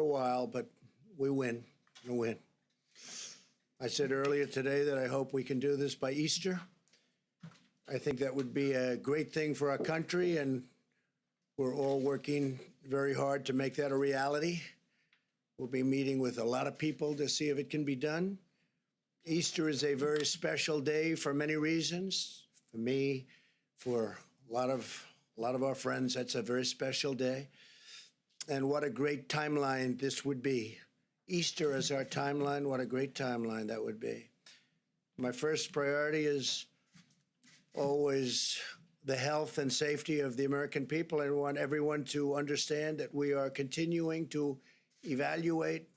for a while, but we win. We win. I said earlier today that I hope we can do this by Easter. I think that would be a great thing for our country, and we're all working very hard to make that a reality. We'll be meeting with a lot of people to see if it can be done. Easter is a very special day for many reasons. For me, for a lot of a lot of our friends, that's a very special day. And what a great timeline this would be. Easter as our timeline, what a great timeline that would be. My first priority is always the health and safety of the American people. I want everyone to understand that we are continuing to evaluate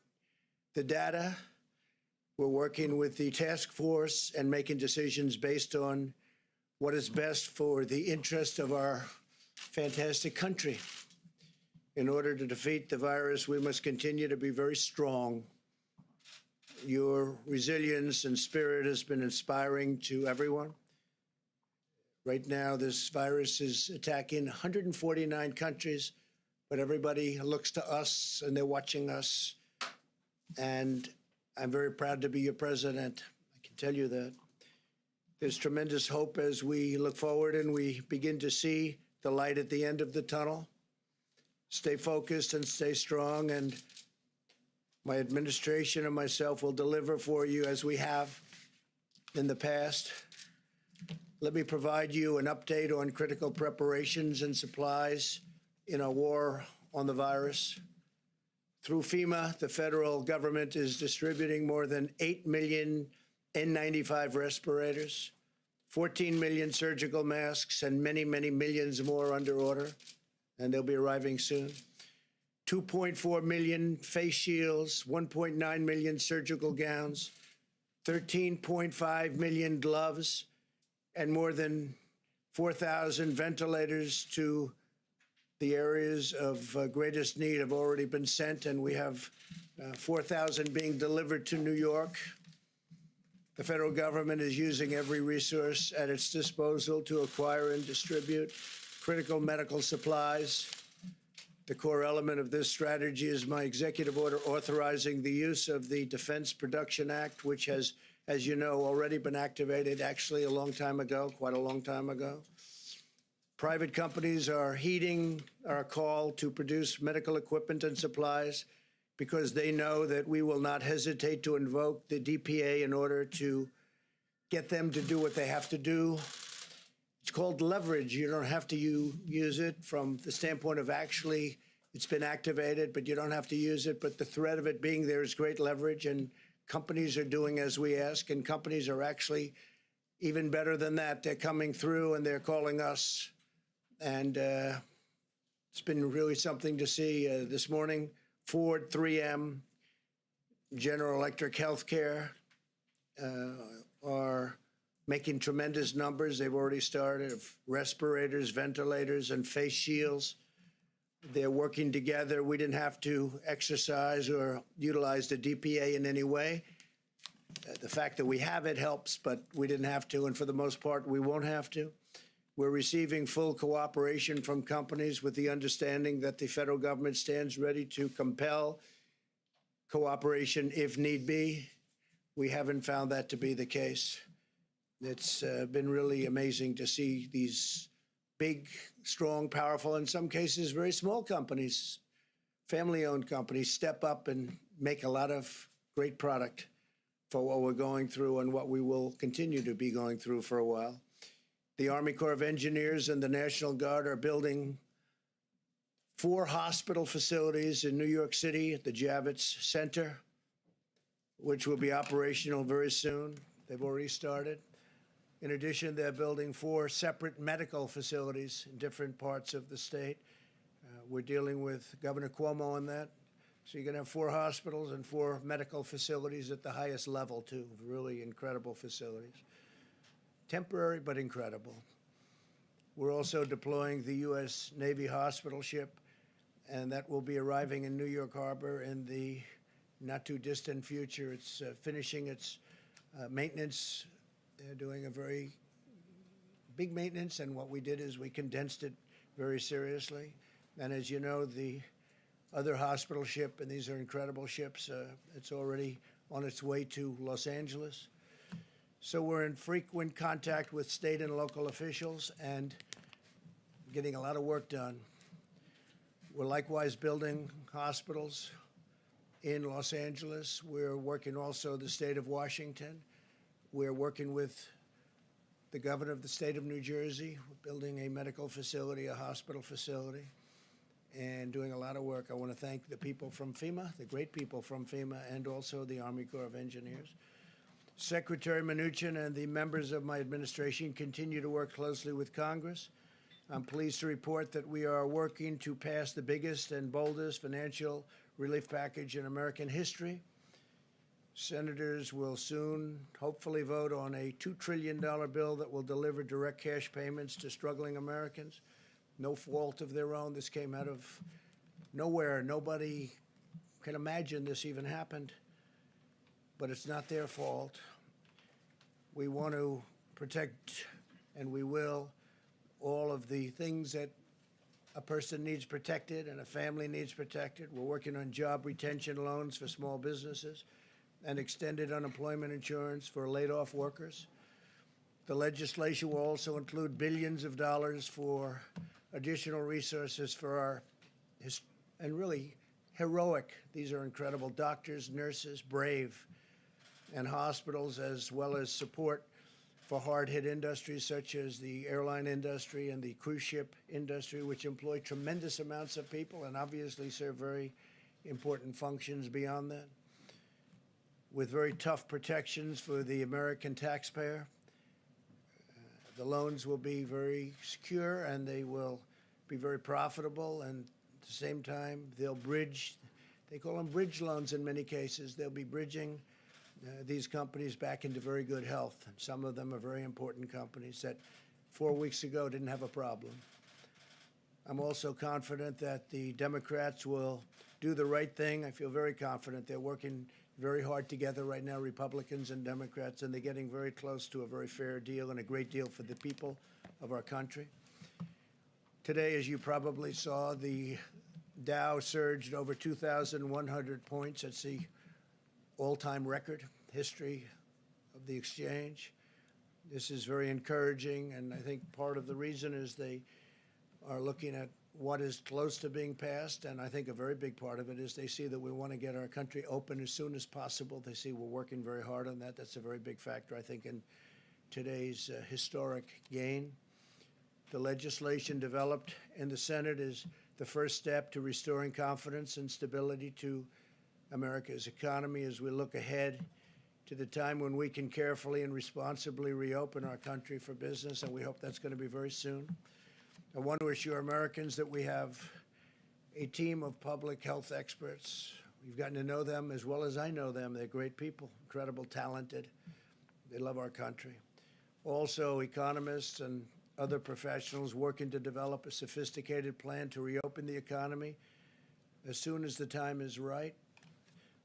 the data. We're working with the task force and making decisions based on what is best for the interest of our fantastic country. In order to defeat the virus, we must continue to be very strong. Your resilience and spirit has been inspiring to everyone. Right now, this virus is attacking 149 countries, but everybody looks to us and they're watching us. And I'm very proud to be your president. I can tell you that. There's tremendous hope as we look forward and we begin to see the light at the end of the tunnel. Stay focused and stay strong, and my administration and myself will deliver for you as we have in the past. Let me provide you an update on critical preparations and supplies in our war on the virus. Through FEMA, the federal government is distributing more than 8 million N95 respirators, 14 million surgical masks, and many, many millions more under order, and they'll be arriving soon. 2.4 million face shields, 1.9 million surgical gowns, 13.5 million gloves, and more than 4,000 ventilators to the areas of uh, greatest need have already been sent, and we have uh, 4,000 being delivered to New York. The federal government is using every resource at its disposal to acquire and distribute critical medical supplies. The core element of this strategy is my executive order authorizing the use of the Defense Production Act, which has, as you know, already been activated actually a long time ago, quite a long time ago. Private companies are heeding our call to produce medical equipment and supplies because they know that we will not hesitate to invoke the DPA in order to get them to do what they have to do. It's called leverage. You don't have to use it from the standpoint of actually it's been activated, but you don't have to use it. But the threat of it being there is great leverage, and companies are doing as we ask, and companies are actually even better than that. They're coming through and they're calling us, and uh, it's been really something to see uh, this morning. Ford, 3M, General Electric Healthcare uh, are making tremendous numbers. They've already started of respirators, ventilators, and face shields. They're working together. We didn't have to exercise or utilize the DPA in any way. Uh, the fact that we have it helps, but we didn't have to, and for the most part, we won't have to. We're receiving full cooperation from companies with the understanding that the federal government stands ready to compel cooperation if need be. We haven't found that to be the case. It's uh, been really amazing to see these big, strong, powerful, in some cases, very small companies, family owned companies, step up and make a lot of great product for what we're going through and what we will continue to be going through for a while. The Army Corps of Engineers and the National Guard are building four hospital facilities in New York City at the Javits Center, which will be operational very soon. They've already started. In addition, they're building four separate medical facilities in different parts of the state. Uh, we're dealing with Governor Cuomo on that. So you're going to have four hospitals and four medical facilities at the highest level, too. Really incredible facilities. Temporary, but incredible. We're also deploying the U.S. Navy hospital ship, and that will be arriving in New York Harbor in the not too distant future. It's uh, finishing its uh, maintenance. They're doing a very big maintenance, and what we did is we condensed it very seriously. And as you know, the other hospital ship, and these are incredible ships. Uh, it's already on its way to Los Angeles. So we're in frequent contact with state and local officials and getting a lot of work done. We're likewise building hospitals in Los Angeles. We're working also the state of Washington. We're working with the governor of the state of New Jersey, We're building a medical facility, a hospital facility, and doing a lot of work. I want to thank the people from FEMA, the great people from FEMA, and also the Army Corps of Engineers. Secretary Mnuchin and the members of my administration continue to work closely with Congress. I'm pleased to report that we are working to pass the biggest and boldest financial relief package in American history. Senators will soon hopefully vote on a $2 trillion bill that will deliver direct cash payments to struggling Americans. No fault of their own. This came out of nowhere. Nobody can imagine this even happened, but it's not their fault. We want to protect, and we will, all of the things that a person needs protected and a family needs protected. We're working on job retention loans for small businesses and extended unemployment insurance for laid off workers. The legislation will also include billions of dollars for additional resources for our, and really heroic, these are incredible doctors, nurses, brave, and hospitals, as well as support for hard hit industries such as the airline industry and the cruise ship industry, which employ tremendous amounts of people and obviously serve very important functions beyond that with very tough protections for the American taxpayer. Uh, the loans will be very secure and they will be very profitable, and at the same time, they'll bridge. They call them bridge loans in many cases. They'll be bridging uh, these companies back into very good health. And some of them are very important companies that four weeks ago didn't have a problem. I'm also confident that the Democrats will do the right thing. I feel very confident. They're working very hard together right now, Republicans and Democrats, and they're getting very close to a very fair deal and a great deal for the people of our country. Today, as you probably saw, the Dow surged over 2,100 points. It's the all-time record history of the exchange. This is very encouraging, and I think part of the reason is they are looking at what is close to being passed, and I think a very big part of it is they see that we want to get our country open as soon as possible. They see we're working very hard on that. That's a very big factor, I think, in today's uh, historic gain. The legislation developed in the Senate is the first step to restoring confidence and stability to America's economy as we look ahead to the time when we can carefully and responsibly reopen our country for business, and we hope that's going to be very soon. I want to assure Americans that we have a team of public health experts. We've gotten to know them as well as I know them. They're great people, incredible, talented. They love our country. Also, economists and other professionals working to develop a sophisticated plan to reopen the economy as soon as the time is right.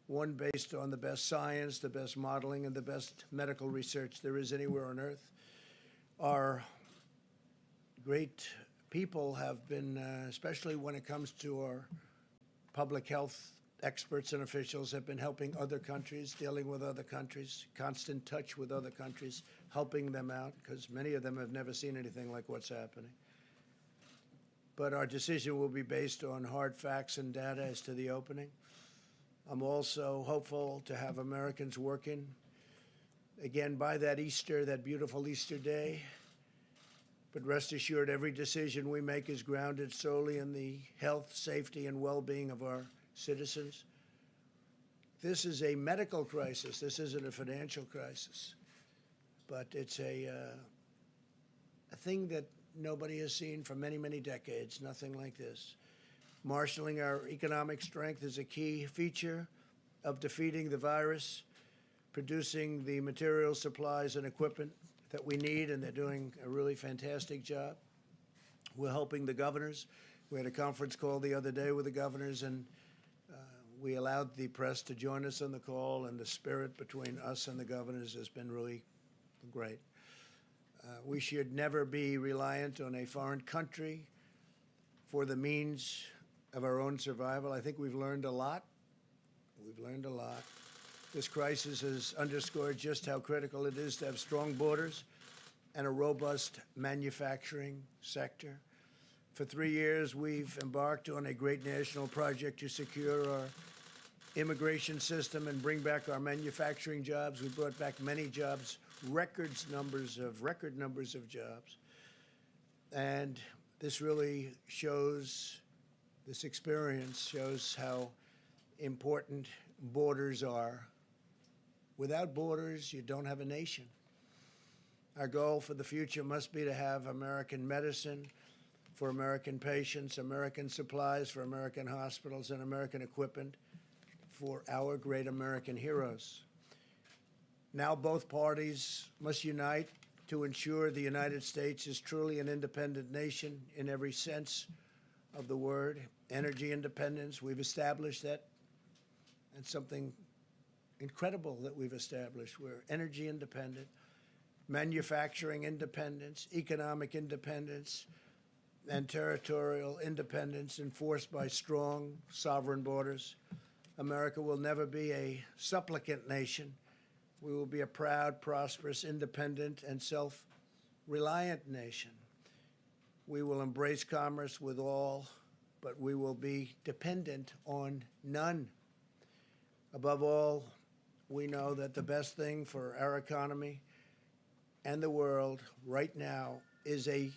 One based on the best science, the best modeling, and the best medical research there is anywhere on earth. Our great people have been, uh, especially when it comes to our public health experts and officials, have been helping other countries, dealing with other countries, constant touch with other countries, helping them out, because many of them have never seen anything like what's happening. But our decision will be based on hard facts and data as to the opening. I'm also hopeful to have Americans working again by that Easter, that beautiful Easter day, but rest assured, every decision we make is grounded solely in the health, safety, and well being of our citizens. This is a medical crisis. This isn't a financial crisis. But it's a, uh, a thing that nobody has seen for many, many decades, nothing like this. Marshaling our economic strength is a key feature of defeating the virus, producing the materials, supplies, and equipment that we need, and they're doing a really fantastic job. We're helping the governors. We had a conference call the other day with the governors, and uh, we allowed the press to join us on the call, and the spirit between us and the governors has been really great. Uh, we should never be reliant on a foreign country for the means of our own survival. I think we've learned a lot. We've learned a lot. This crisis has underscored just how critical it is to have strong borders and a robust manufacturing sector. For three years, we've embarked on a great national project to secure our immigration system and bring back our manufacturing jobs. We brought back many jobs, records numbers of record numbers of jobs. And this really shows, this experience shows how important borders are. Without borders, you don't have a nation. Our goal for the future must be to have American medicine for American patients, American supplies for American hospitals, and American equipment for our great American heroes. Now, both parties must unite to ensure the United States is truly an independent nation in every sense of the word. Energy independence, we've established that. And something incredible that we've established. We're energy independent, manufacturing independence, economic independence, and territorial independence enforced by strong sovereign borders. America will never be a supplicant nation. We will be a proud, prosperous, independent, and self reliant nation. We will embrace commerce with all, but we will be dependent on none. Above all, we know that the best thing for our economy and the world right now is a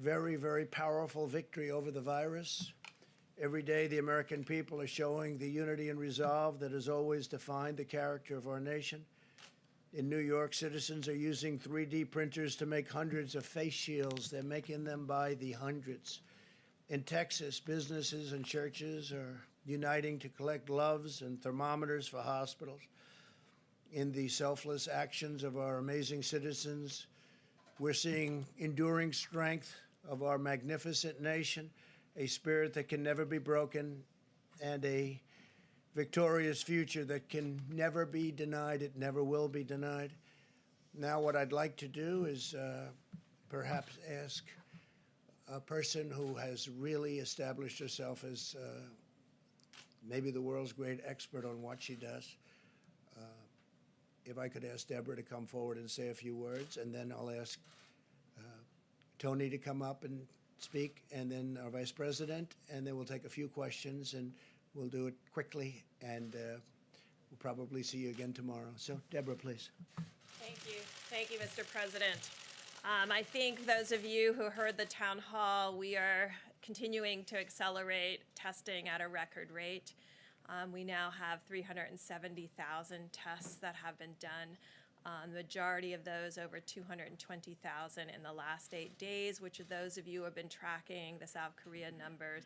very, very powerful victory over the virus. Every day, the American people are showing the unity and resolve that has always defined the character of our nation. In New York, citizens are using 3D printers to make hundreds of face shields. They're making them by the hundreds. In Texas, businesses and churches are uniting to collect gloves and thermometers for hospitals. In the selfless actions of our amazing citizens, we're seeing enduring strength of our magnificent nation a spirit that can never be broken, and a victorious future that can never be denied. It never will be denied. Now, what I'd like to do is uh, perhaps ask a person who has really established herself as uh, maybe the world's great expert on what she does. If I could ask Deborah to come forward and say a few words, and then I'll ask uh, Tony to come up and speak, and then our vice president, and then we'll take a few questions, and we'll do it quickly, and uh, we'll probably see you again tomorrow. So, Deborah, please. Thank you. Thank you, Mr. President. Um, I think those of you who heard the town hall, we are continuing to accelerate testing at a record rate. Um, we now have 370,000 tests that have been done. Um, the majority of those, over 220,000 in the last eight days, which those of you who have been tracking the South Korea numbers,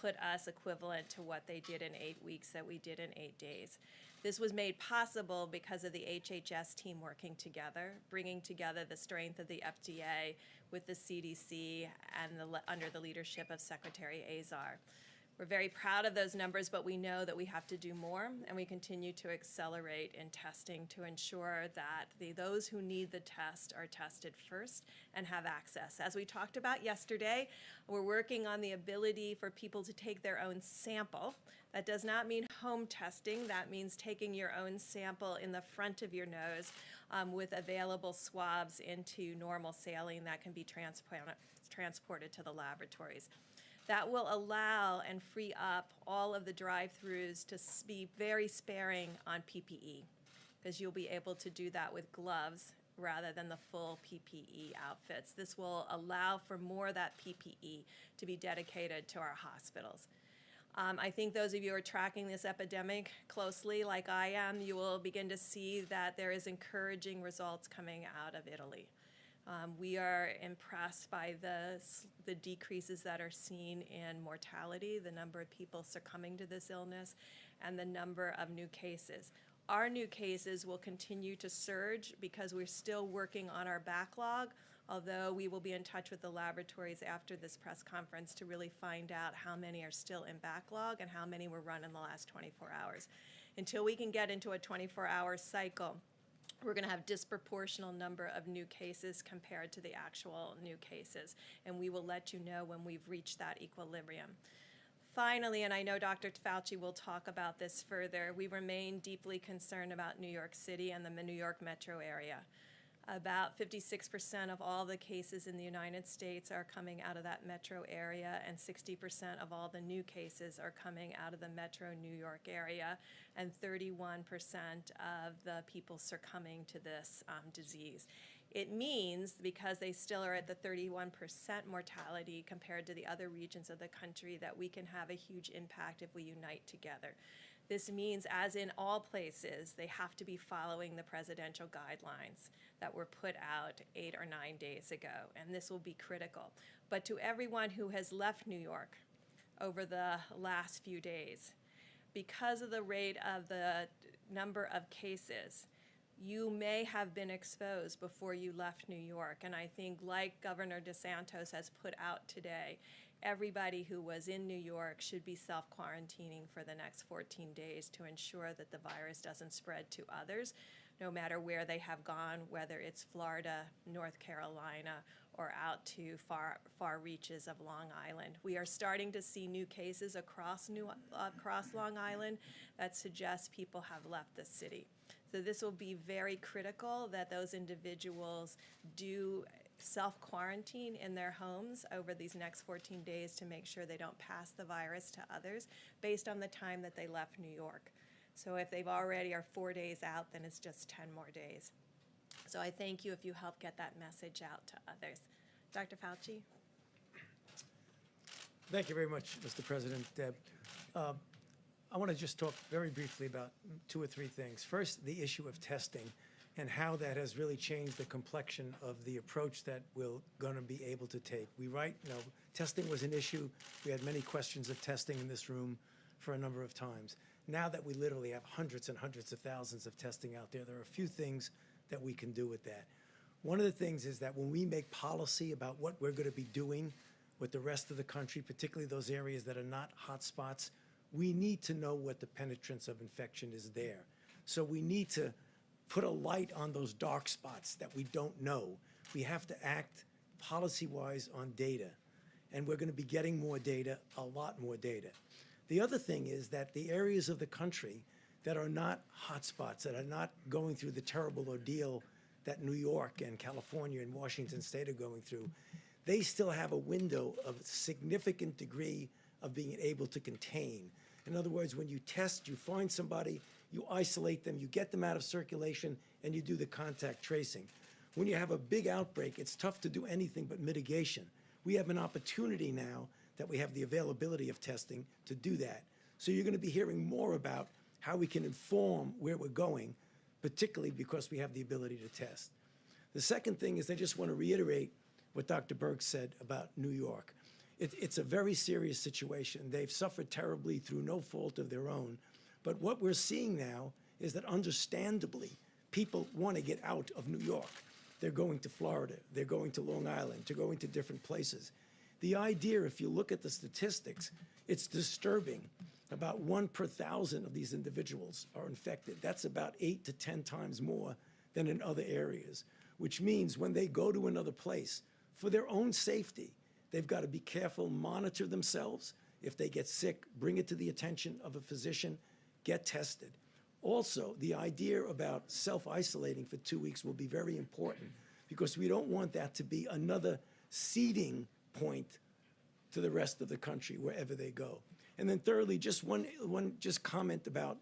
put us equivalent to what they did in eight weeks that we did in eight days. This was made possible because of the HHS team working together, bringing together the strength of the FDA with the CDC and the, under the leadership of Secretary Azar. We're very proud of those numbers, but we know that we have to do more, and we continue to accelerate in testing to ensure that the, those who need the test are tested first and have access. As we talked about yesterday, we're working on the ability for people to take their own sample. That does not mean home testing. That means taking your own sample in the front of your nose um, with available swabs into normal saline that can be transported, transported to the laboratories that will allow and free up all of the drive-throughs to be very sparing on PPE, because you'll be able to do that with gloves rather than the full PPE outfits. This will allow for more of that PPE to be dedicated to our hospitals. Um, I think those of you who are tracking this epidemic closely, like I am, you will begin to see that there is encouraging results coming out of Italy. Um, we are impressed by the, the decreases that are seen in mortality, the number of people succumbing to this illness, and the number of new cases. Our new cases will continue to surge because we're still working on our backlog, although we will be in touch with the laboratories after this press conference to really find out how many are still in backlog and how many were run in the last 24 hours. Until we can get into a 24-hour cycle, we're going to have disproportional number of new cases compared to the actual new cases, and we will let you know when we've reached that equilibrium. finally, and I know Dr. Fauci will talk about this further, we remain deeply concerned about New York City and the New York metro area. About 56% of all the cases in the United States are coming out of that metro area, and 60% of all the new cases are coming out of the metro New York area, and 31% of the people succumbing to this um, disease. It means, because they still are at the 31% mortality compared to the other regions of the country, that we can have a huge impact if we unite together. This means, as in all places, they have to be following the presidential guidelines that were put out eight or nine days ago, and this will be critical. But to everyone who has left New York over the last few days, because of the rate of the number of cases, you may have been exposed before you left New York. And I think, like Governor DeSantis has put out today, everybody who was in New York should be self quarantining for the next 14 days to ensure that the virus doesn't spread to others, no matter where they have gone, whether it's Florida, North Carolina, or out to far, far reaches of Long Island. We are starting to see new cases across, new, across Long Island that suggest people have left the city. So this will be very critical that those individuals do self quarantine in their homes over these next 14 days to make sure they don't pass the virus to others based on the time that they left New York. So if they've already are four days out, then it's just 10 more days. So I thank you if you help get that message out to others. Dr. Fauci? Thank you very much, Mr. President. Deb. Um, I want to just talk very briefly about two or three things. First, the issue of testing and how that has really changed the complexion of the approach that we're going to be able to take. We write, you know, testing was an issue. We had many questions of testing in this room for a number of times. Now that we literally have hundreds and hundreds of thousands of testing out there, there are a few things that we can do with that. One of the things is that when we make policy about what we're going to be doing with the rest of the country, particularly those areas that are not hot spots, we need to know what the penetrance of infection is there. So we need to put a light on those dark spots that we don't know. We have to act policy-wise on data, and we're going to be getting more data, a lot more data. The other thing is that the areas of the country that are not hotspots, that are not going through the terrible ordeal that New York and California and Washington State are going through, they still have a window of significant degree of being able to contain. In other words, when you test, you find somebody, you isolate them, you get them out of circulation, and you do the contact tracing. When you have a big outbreak, it's tough to do anything but mitigation. We have an opportunity now that we have the availability of testing to do that. So you're going to be hearing more about how we can inform where we're going, particularly because we have the ability to test. The second thing is I just want to reiterate what Dr. Birx said about New York. It, it's a very serious situation. They've suffered terribly through no fault of their own. But what we're seeing now is that understandably, people want to get out of New York. They're going to Florida, they're going to Long Island, they're going to different places. The idea, if you look at the statistics, it's disturbing. About one per thousand of these individuals are infected. That's about eight to 10 times more than in other areas, which means when they go to another place, for their own safety, they've got to be careful, monitor themselves. If they get sick, bring it to the attention of a physician, get tested. Also, the idea about self isolating for two weeks will be very important because we don't want that to be another seeding point to the rest of the country wherever they go. And then thirdly, just one, one just comment about,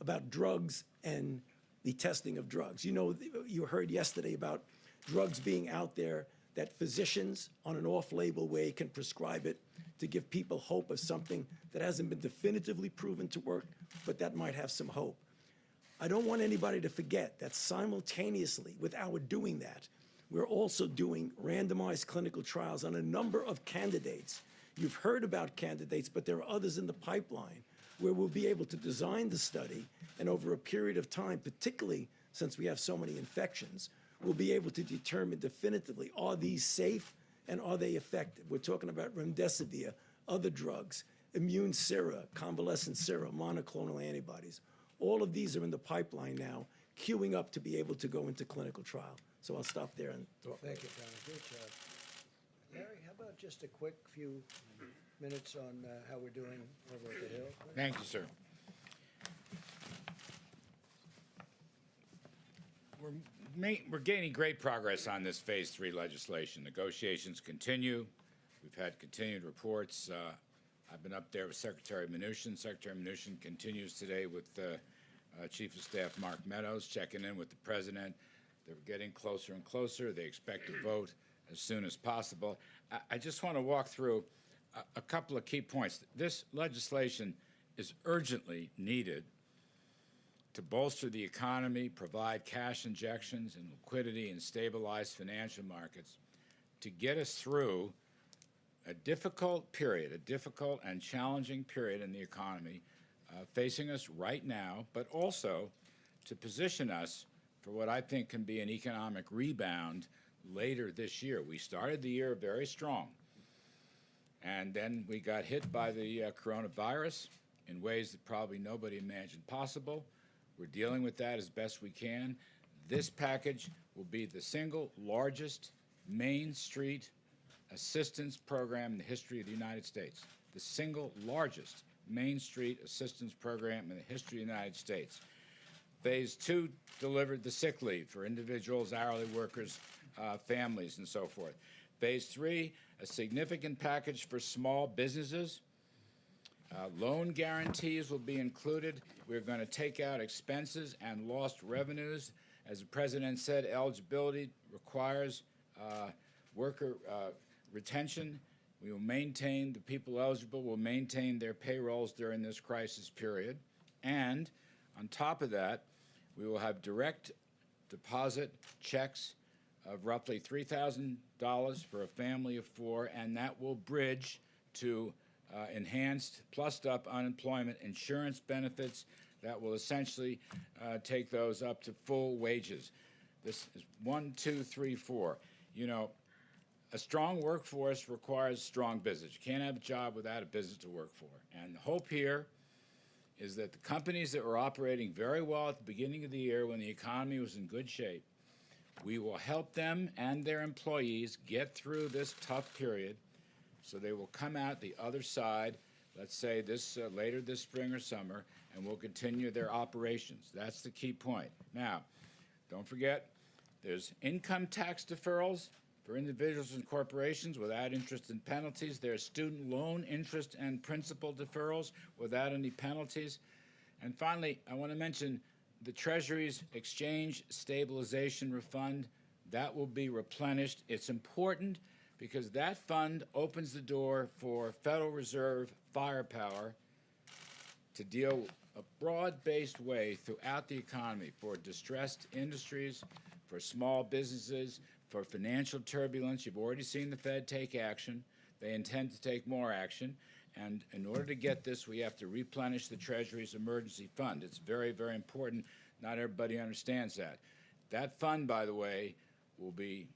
about drugs and the testing of drugs. You know, you heard yesterday about drugs being out there that physicians on an off-label way can prescribe it to give people hope of something that hasn't been definitively proven to work, but that might have some hope. I don't want anybody to forget that simultaneously with our doing that, we're also doing randomized clinical trials on a number of candidates. You've heard about candidates, but there are others in the pipeline where we'll be able to design the study and over a period of time, particularly since we have so many infections, we'll be able to determine definitively are these safe and are they effective? We're talking about remdesivir, other drugs, immune sera, convalescent sera, monoclonal antibodies. All of these are in the pipeline now, queuing up to be able to go into clinical trial. So I'll stop there and talk. Thank you, Tony. Good job. Larry, how about just a quick few minutes on uh, how we're doing over at the Hill. Thank you, sir. We're, we're gaining great progress on this Phase Three legislation. Negotiations continue. We've had continued reports. Uh, I've been up there with Secretary Mnuchin. Secretary Mnuchin continues today with uh, uh, Chief of Staff Mark Meadows, checking in with the President. They're getting closer and closer. They expect to vote as soon as possible. I, I just want to walk through a, a couple of key points. This legislation is urgently needed to bolster the economy, provide cash injections and liquidity, and stabilize financial markets to get us through a difficult period, a difficult and challenging period in the economy uh, facing us right now, but also to position us for what I think can be an economic rebound later this year. We started the year very strong, and then we got hit by the uh, coronavirus in ways that probably nobody imagined possible. We're dealing with that as best we can. This package will be the single largest Main Street assistance program in the history of the United States. The single largest Main Street assistance program in the history of the United States. Phase two delivered the sick leave for individuals, hourly workers, uh, families, and so forth. Phase three, a significant package for small businesses. Uh, loan guarantees will be included. We're going to take out expenses and lost revenues. As the president said, eligibility requires uh, worker uh, retention. We will maintain, the people eligible will maintain their payrolls during this crisis period. And on top of that, we will have direct deposit checks of roughly $3,000 for a family of four, and that will bridge to uh, enhanced, plussed up unemployment insurance benefits that will essentially uh, take those up to full wages. This is one, two, three, four. You know, a strong workforce requires strong business. You can't have a job without a business to work for. And the hope here is that the companies that were operating very well at the beginning of the year when the economy was in good shape, we will help them and their employees get through this tough period so they will come out the other side, let's say this uh, later this spring or summer, and will continue their operations. That's the key point. Now, don't forget, there's income tax deferrals for individuals and corporations without interest and penalties. There's student loan interest and principal deferrals without any penalties. And finally, I want to mention the Treasury's Exchange Stabilization Refund. That will be replenished. It's important because that fund opens the door for Federal Reserve firepower to deal a broad-based way throughout the economy for distressed industries, for small businesses, for financial turbulence. You've already seen the Fed take action. They intend to take more action. And in order to get this, we have to replenish the Treasury's emergency fund. It's very, very important. Not everybody understands that. That fund, by the way, will be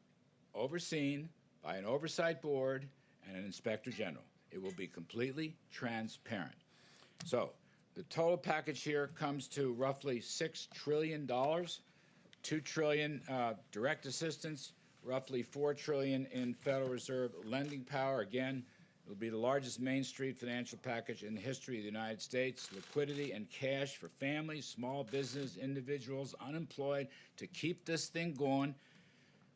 overseen by an oversight board and an inspector general. It will be completely transparent. So the total package here comes to roughly $6 trillion, 2 trillion uh, direct assistance, roughly 4 trillion in Federal Reserve lending power. Again, it'll be the largest Main Street financial package in the history of the United States. Liquidity and cash for families, small business, individuals, unemployed to keep this thing going.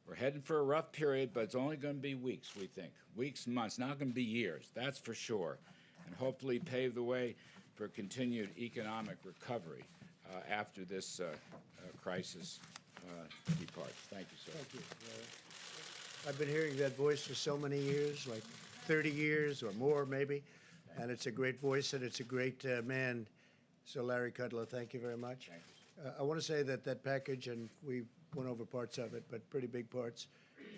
We're heading for a rough period, but it's only going to be weeks, we think. Weeks, months, not going to be years, that's for sure. And hopefully pave the way for continued economic recovery uh, after this uh, uh, crisis uh, departs. Thank you, sir. Thank you. I've been hearing that voice for so many years, like 30 years or more, maybe. And it's a great voice and it's a great uh, man. So, Larry Kudlow, thank you very much. Uh, I want to say that that package, and we went over parts of it, but pretty big parts,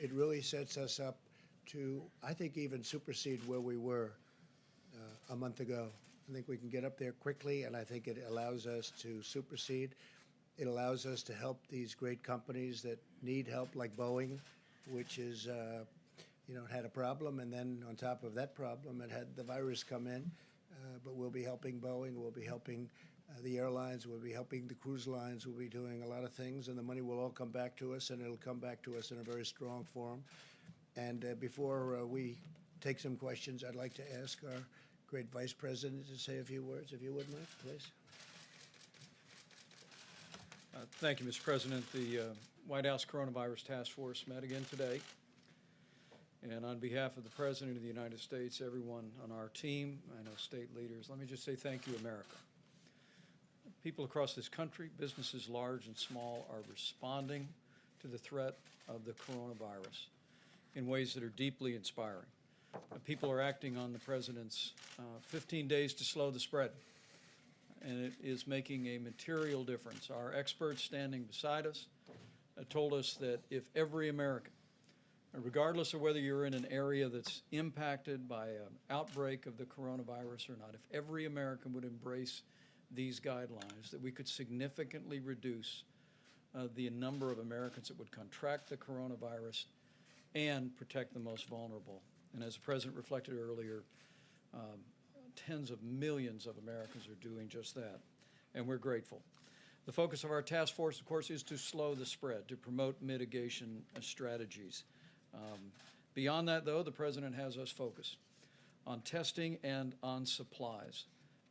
it really sets us up to, I think, even supersede where we were uh, a month ago. I think we can get up there quickly, and I think it allows us to supersede. It allows us to help these great companies that need help, like Boeing, which is, uh, you know, had a problem, and then on top of that problem, it had the virus come in. Uh, but we'll be helping Boeing, we'll be helping uh, the airlines, we'll be helping the cruise lines, we'll be doing a lot of things, and the money will all come back to us, and it'll come back to us in a very strong form. And uh, before uh, we take some questions. I'd like to ask our great Vice President to say a few words, if you would, Mike, please. Uh, Thank you, Mr. President. The uh, White House Coronavirus Task Force met again today. And on behalf of the President of the United States, everyone on our team, I know state leaders, let me just say thank you, America. People across this country, businesses large and small, are responding to the threat of the coronavirus in ways that are deeply inspiring. Uh, People are acting on the President's uh, 15 days to slow the spread and it is making a material difference. Our experts standing beside us uh, told us that if every American, regardless of whether you're in an area that's impacted by an outbreak of the coronavirus or not, if every American would embrace these guidelines, that we could significantly reduce uh, the number of Americans that would contract the coronavirus and protect the most vulnerable. And as the President reflected earlier, um, tens of millions of Americans are doing just that, and we're grateful. The focus of our task force, of course, is to slow the spread, to promote mitigation uh, strategies. Um, Beyond that, though, the President has us focused on testing and on supplies,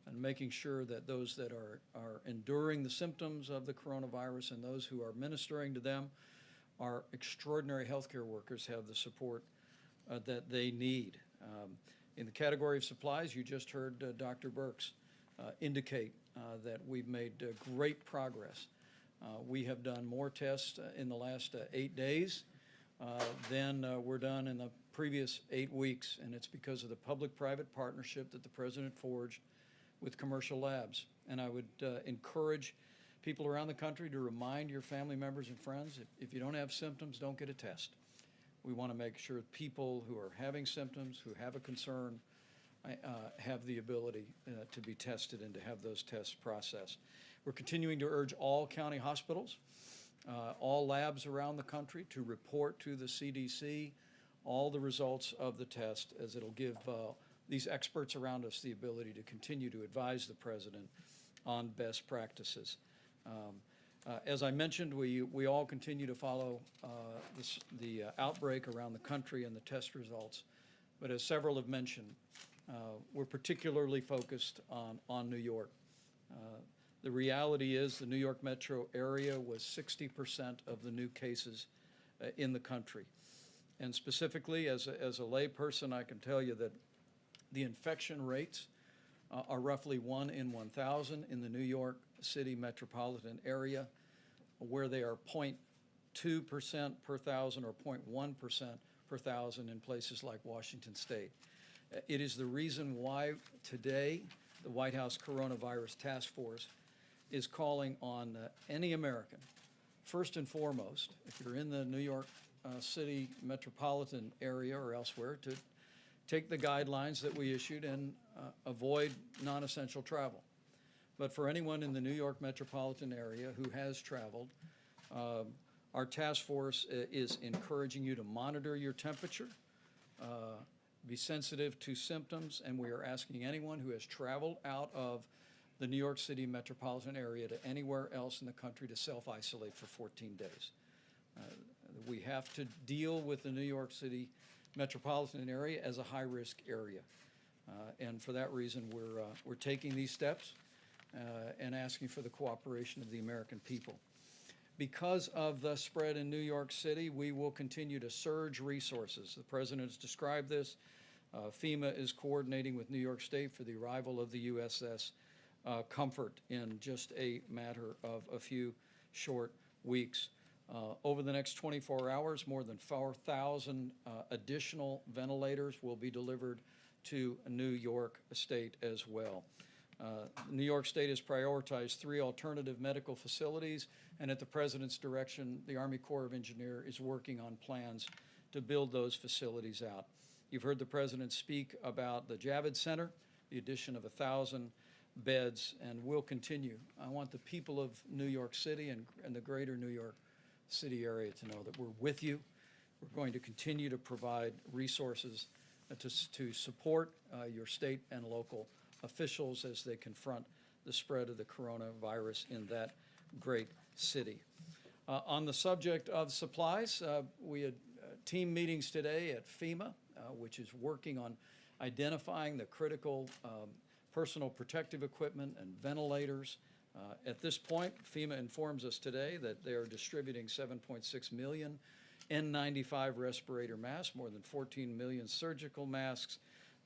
and making sure that those that are, are enduring the symptoms of the coronavirus and those who are ministering to them, our extraordinary healthcare workers have the support uh, that they need. Um, in the category of supplies, you just heard uh, Dr. Birx uh, indicate uh, that we've made uh, great progress. Uh, we have done more tests in the last eight days than were done in the previous eight weeks, and it's because of the public-private partnership that the President forged with commercial labs. And I would uh, encourage people around the country to remind your family members and friends, if, if you don't have symptoms, don't get a test. We want to make sure people who are having symptoms, who have a concern, uh, have the ability uh, to be tested and to have those tests processed. We're continuing to urge all county hospitals, uh, all labs around the country to report to the CDC all the results of the test, as it'll give uh, these experts around us the ability to continue to advise the president on best practices. Um, uh, As I mentioned, we, we all continue to follow uh, this- the uh, outbreak around the country and the test results. But as several have mentioned, uh, we're particularly focused on, on New York. Uh, The reality is, the New York metro area was 60% of the new cases uh, in the country. And specifically, as a, as a layperson, I can tell you that the infection rates uh, are roughly one in 1,000 in the New York City metropolitan area, where they are 0.2% per thousand or 0.1% per thousand in places like Washington State. Uh, It is the reason why today the White House Coronavirus Task Force is calling on uh, any American, first and foremost, if you're in the New York uh, City metropolitan area or elsewhere, to take the guidelines that we issued and uh, avoid non-essential travel. But for anyone in the New York metropolitan area who has traveled, um, our task force i- is encouraging you to monitor your temperature, uh, be sensitive to symptoms, and we are asking anyone who has traveled out of the New York City metropolitan area to anywhere else in the country to self-isolate for 14 days. Uh, We have to deal with the New York City metropolitan area as a high-risk area. Uh, And for that reason, we're, uh, we're taking these steps uh, and asking for the cooperation of the American people. Because of the spread in New York City, we will continue to surge resources. The President has described this. Uh, FEMA is coordinating with New York State for the arrival of the USS uh, Comfort in just a matter of a few short weeks. Uh, Over the next 24 hours, more than 4,000 uh, additional ventilators will be delivered to New York State as well. Uh, New York State has prioritized three alternative medical facilities, and at the President's direction, the Army Corps of Engineer is working on plans to build those facilities out. You've heard the President speak about the Javits Center, the addition of 1,000 beds, and will continue. I want the people of New York City and, and the greater New York City area to know that we're with you. We're going to continue to provide resources uh, to, to support uh, your state and local officials as they confront the spread of the coronavirus in that great city. Uh, On the subject of supplies, uh, we had uh, team meetings today at FEMA. Uh, which is working on identifying the critical um, personal protective equipment and ventilators. Uh, At this point, FEMA informs us today that they are distributing 7.6 million N95 respirator masks, more than 14 million surgical masks,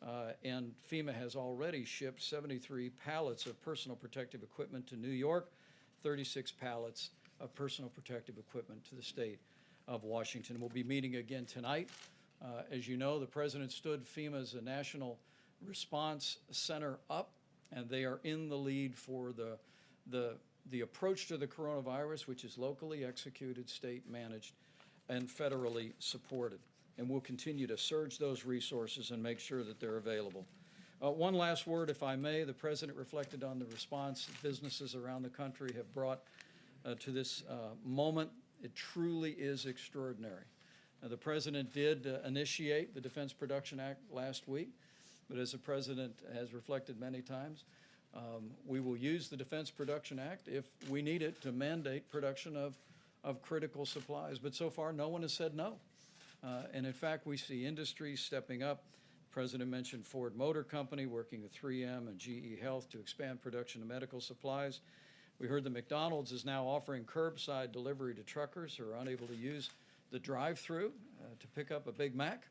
uh, and FEMA has already shipped 73 pallets of personal protective equipment to New York, 36 pallets of personal protective equipment to the state of Washington. We'll be meeting again tonight. Uh, As you know, the president stood FEMA's National Response Center up, and they are in the lead for the, the, the approach to the coronavirus, which is locally executed, state-managed, and federally supported. And we'll continue to surge those resources and make sure that they're available. Uh, One last word, if I may. The president reflected on the response businesses around the country have brought uh, to this uh, moment. It truly is extraordinary. The president did uh, initiate the Defense Production Act last week, but as the president has reflected many times, um, we will use the Defense Production Act if we need it to mandate production of, of critical supplies. But so far, no one has said no. Uh, And in fact, we see industries stepping up. President mentioned Ford Motor Company working with 3M and GE Health to expand production of medical supplies. We heard that McDonald's is now offering curbside delivery to truckers who are unable to use the drive-through uh, to pick up a Big Mac.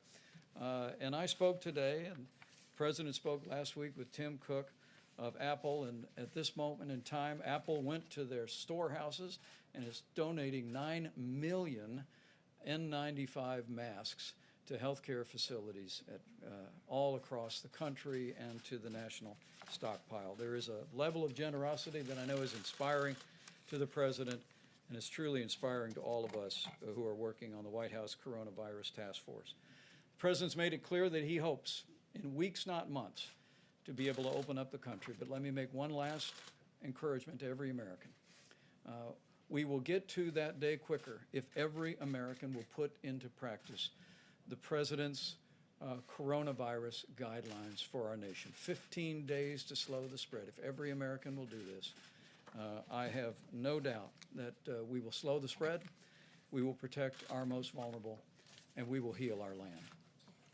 Uh, And I spoke today, and the President spoke last week with Tim Cook of Apple, and at this moment in time, Apple went to their storehouses and is donating 9 million N95 masks to healthcare facilities at, uh, all across the country and to the national stockpile. There is a level of generosity that I know is inspiring to the president, and it's truly inspiring to all of us who are working on the White House Coronavirus Task Force. The president's made it clear that he hopes, in weeks, not months, to be able to open up the country. But let me make one last encouragement to every American. Uh, We will get to that day quicker if every American will put into practice the president's uh, coronavirus guidelines for our nation. 15 days to slow the spread. If every American will do this, uh, I have no doubt that uh, we will slow the spread, we will protect our most vulnerable, and we will heal our land.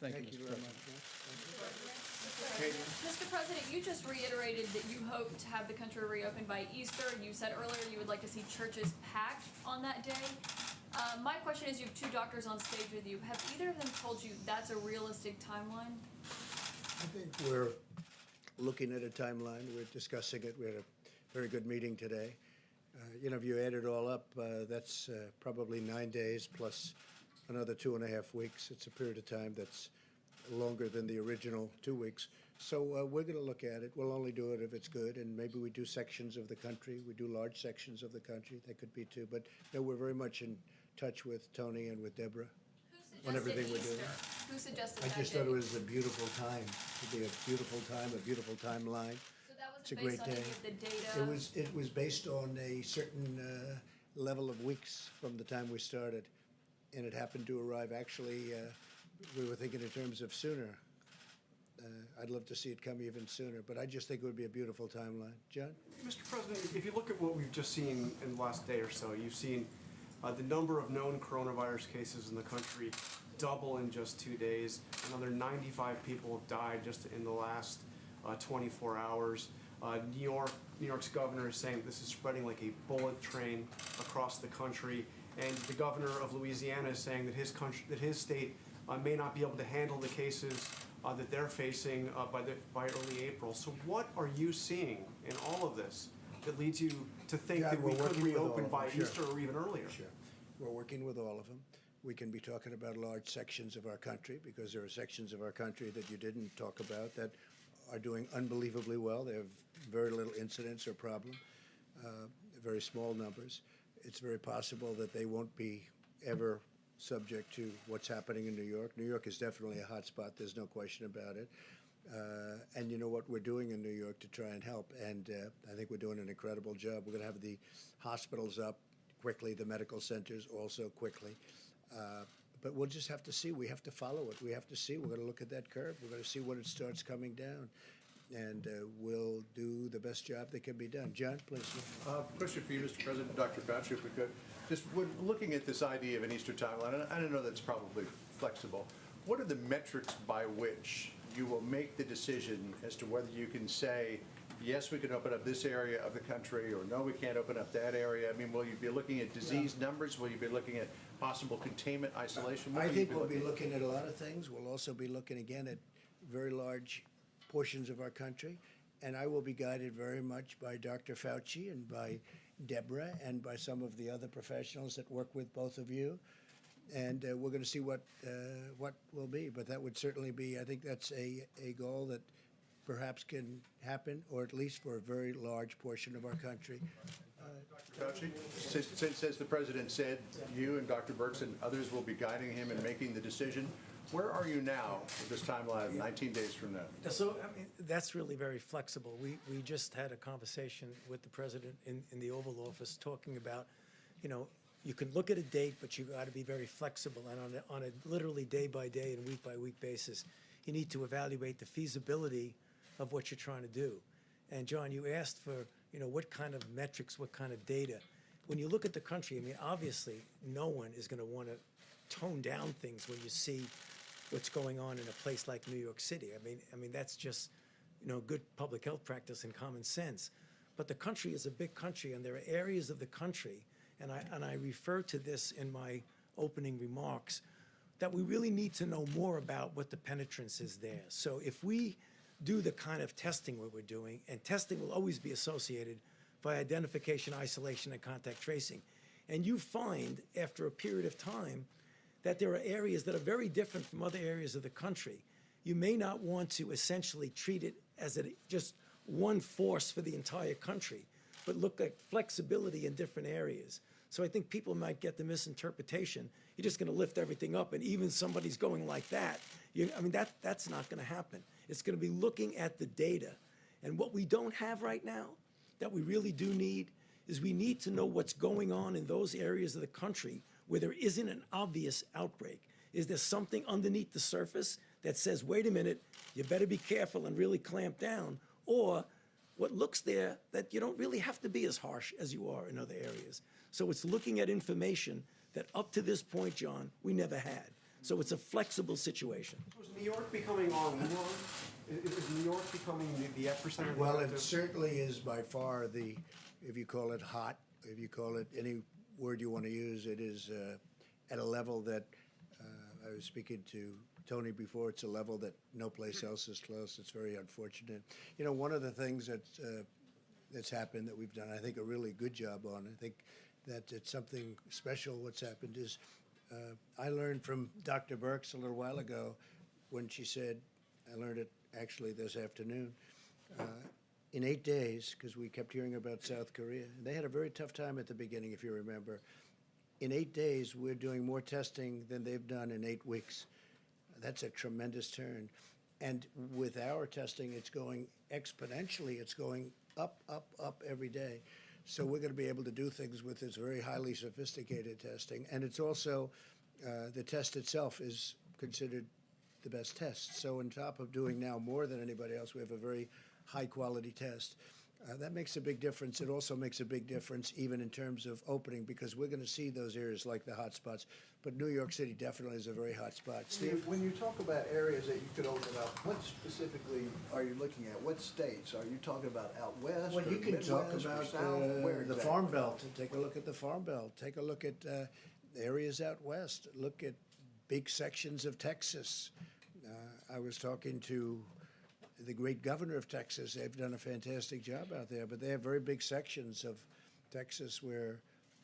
Thank you, Thank you Mr. very President. Much. Mr. President, you just reiterated that you hope to have the country reopened by Easter. You said earlier you would like to see churches packed on that day. Uh, my question is, you have two doctors on stage with you. Have either of them told you that's a realistic timeline? I think we're looking at a timeline, we're discussing it, we had a very good meeting today. Uh, You know, if you add it all up, uh, that's uh, probably nine days plus another two and a half weeks. It's a period of time that's longer than the original two weeks. So uh, we're going to look at it, we'll only do it if it's good, and maybe we do sections of the country, we do large sections of the country, that could be too. But, no, we're very much in touch with Tony and with Deborah. On everything we're doing. Who suggested I that just thought it was a beautiful time, to be a beautiful time, a beautiful timeline. So that It's a based great on any day. of the data? It was, it was based on a certain uh, level of weeks from the time we started. And it happened to arrive, actually, uh, we were thinking in terms of sooner. Uh, I'd love to see it come even sooner, but I just think it would be a beautiful timeline. John? Mr. President, if you look at what we've just seen in the last day or so, you've seen uh, the number of known coronavirus cases in the country double in just two days. Another 95 people have died just in the last uh, 24 hours. Uh, New York, New York's governor is saying this is spreading like a bullet train across the country, and the governor of Louisiana is saying that his country, that his state may not be able to handle the cases uh, that they're facing uh, by the by early April. So, what are you seeing in all of this that leads you to think Yeah, that we could working with all reopen by sure. Easter or even earlier? Sure. We're working with all of them. We can be talking about large sections of our country because there are sections of our country that you didn't talk about that are doing unbelievably well. They have very little incidence or problem, uh, very small numbers. It's very possible that they won't be ever subject to what's happening in New York. New York is definitely a hot spot. There's no question about it. Uh, and you know what we're doing in New York to try and help, and uh, I think we're doing an incredible job. We're going to have the hospitals up quickly, the medical centers also quickly. Uh, but we'll just have to see. We have to follow it. We have to see. We're going to look at that curve. We're going to see when it starts coming down, and uh, we'll do the best job that can be done. John, please. Uh, Question for you, Mr. President, Dr. Fauci, if we could. Just when looking at this idea of an Easter timeline, and I don't know that's probably flexible, What are the metrics by which you will make the decision as to whether you can say, yes, we can open up this area of the country, or no, we can't open up that area? I mean, will you be looking at disease numbers? Will you be looking at possible containment, isolation? What I think we'll be looking at a lot of things. We'll also be looking again at very large portions of our country. And I will be guided very much by Dr. Fauci and by Deborah and by some of the other professionals that work with both of you. And uh, we're going to see what, uh, what will be. But that would certainly be, I think that's a, a goal that perhaps can happen, or at least for a very large portion of our country. Fauci, since, since, as the president said, you and Dr. Birx and others will be guiding him in making the decision, where are you now with this timeline of 19 days from now? So, I mean, that's really very flexible. We, we just had a conversation with the president in, in the Oval Office talking about, you know, you can look at a date, but you got to be very flexible. And on a, on a literally day by day and week by week basis, you need to evaluate the feasibility of what you're trying to do. And John, you asked for, you know, what kind of metrics, what kind of data. When you look at the country, I mean, obviously, no one is going to want to tone down things when you see what's going on in a place like New York City. I mean, I mean that's just you know good public health practice and common sense. But the country is a big country, and there are areas of the country, and I and I refer to this in my opening remarks, that we really need to know more about what the penetrance is there. So if we do the kind of testing we're doing, and testing will always be associated by identification, isolation, and contact tracing, and you find after a period of time that there are areas that are very different from other areas of the country. You may not want to essentially treat it as a, just one force for the entire country, but look at flexibility in different areas. So I think people might get the misinterpretation. You're just going to lift everything up, and even somebody's going like that. You, I mean, that that's not going to happen. It's going to be looking at the data, and what we don't have right now, that we really do need, is we need to know what's going on in those areas of the country where there isn't an obvious outbreak? Is there something underneath the surface that says, wait a minute, you better be careful and really clamp down? Or what looks there that you don't really have to be as harsh as you are in other areas? So it's looking at information that up to this point, John, we never had. So it's a flexible situation. Was New York becoming our norm? Is, is New York becoming the, the epicenter? Well, it certainly is by far the, if you call it hot, if you call it any word you want to use, it is uh, at a level that uh, I was speaking to Tony before. It's a level that no place else is close. It's very unfortunate. You know, one of the things that uh, that's happened that we've done, I think, a really good job on. I think that it's something special. What's happened is uh, I learned from Dr. Birx a little while ago when she said, I learned it actually this afternoon. In eight days, because we kept hearing about South Korea, they had a very tough time at the beginning, if you remember. In eight days, we're doing more testing than they've done in eight weeks. That's a tremendous turn. And with our testing, it's going exponentially. It's going up, up, up every day. So we're going to be able to do things with this very highly sophisticated testing. And it's also, uh, the test itself is considered the best test. So on top of doing now more than anybody else, we have a very high quality test. Uh, that makes a big difference. It also makes a big difference even in terms of opening because we're going to see those areas like the hot spots. But New York City definitely is a very hot spot. Steve? When you talk about areas that you could open up, what specifically are you looking at? What states? Are you talking about out west Well, you can talk about South? uh, Where the? Farm Belt. Take a look at the Farm Belt. Take a look at uh, areas out west. Look at big sections of Texas. Uh, I was talking to the great governor of Texas. They've done a fantastic job out there, but they have very big sections of Texas where,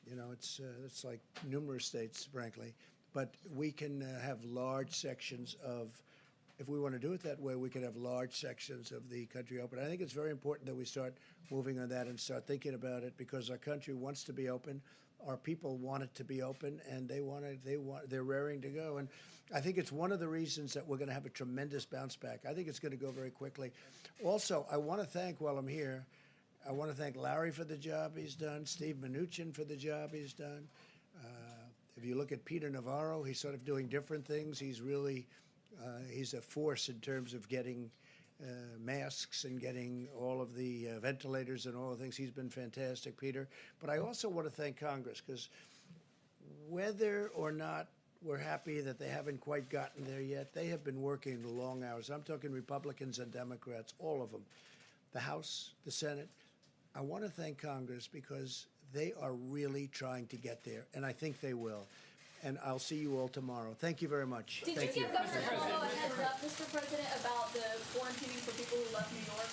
you know, it's uh, it's like numerous states, frankly. But we can uh, have large sections of, if we want to do it that way, we can have large sections of the country open. I think it's very important that we start moving on that and start thinking about it because our country wants to be open. Our people want it to be open, and they want it. They want. They're raring to go, and I think it's one of the reasons that we're going to have a tremendous bounce back. I think it's going to go very quickly. Also, I want to thank while I'm here. I want to thank Larry for the job he's done, Steve Mnuchin for the job he's done. Uh, if you look at Peter Navarro, he's sort of doing different things. He's really uh, he's a force in terms of getting uh, masks and getting all of the uh, ventilators and all the things. He's been fantastic, Peter. But I also want to thank Congress because whether or not we're happy that they haven't quite gotten there yet. They have been working the long hours. I'm talking Republicans and Democrats, all of them. The House, the Senate. I want to thank Congress because they are really trying to get there, and I think they will. And I'll see you all tomorrow. Thank you very much. Did Thank you give Governor Cuomo a heads up, Mr. President, about the quarantining for people who left New York?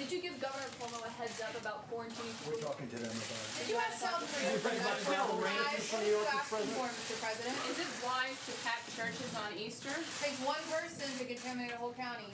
Did you give Governor Cuomo a heads up about quarantining We're talking to them about it. Did you have South Korea? I should you asking for, Mr. President? Is it wise to pack churches on Easter? It Takes one person to contaminate a whole county.